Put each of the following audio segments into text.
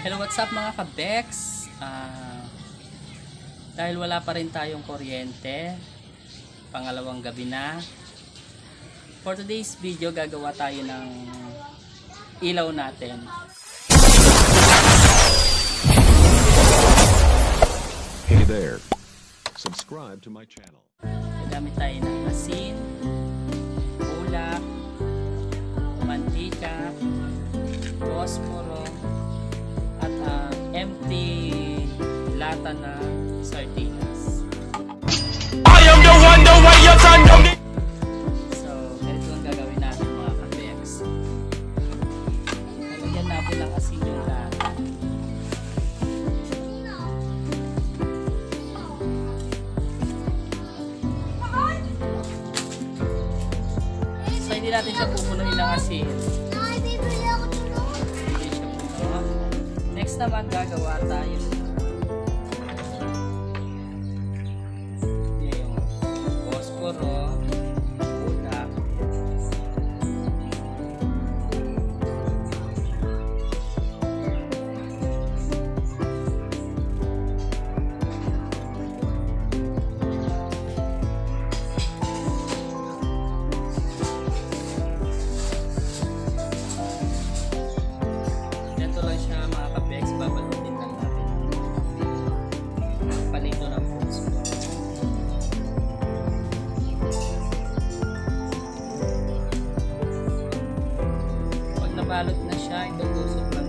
Hello, what's up mga ka-Bex? Ah, dahil wala pa rin tayong kuryente, pangalawang gabi na. For today's video, gagawa tayo ng ilaw natin. Hey there. Subscribe to my channel. Gagamit tayo ng asin, lata na sardinas. I am the one, the way your son don't get So, ganito ang gagawin natin mga ka-Bex. Lalagyan natin ng asin yung lata. So, hindi natin siya pupunuin ng asin. Next naman, gagawa tayo Pag nabalot na siya, itutusok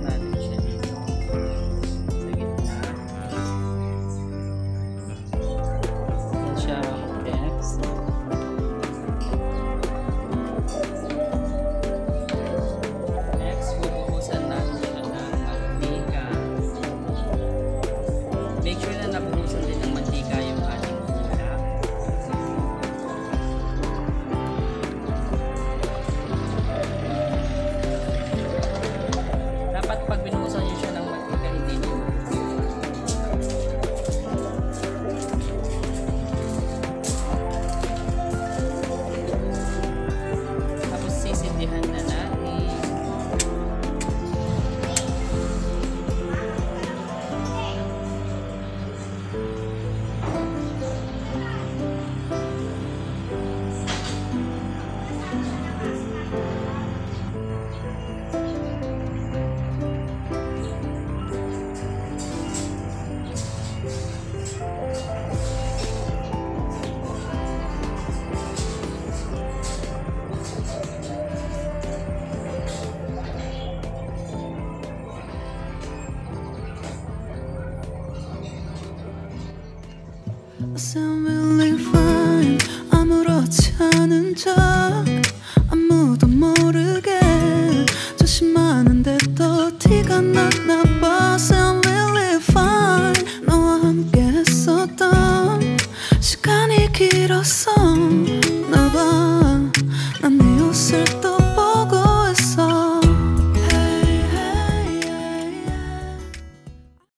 I sound 아무렇지 않은 척. 아무도 모르게. 조심하는데 또 티가 났나 봐. Sound 너와 함께 했었던 시간이 길었어. 나봐. 난네 옷을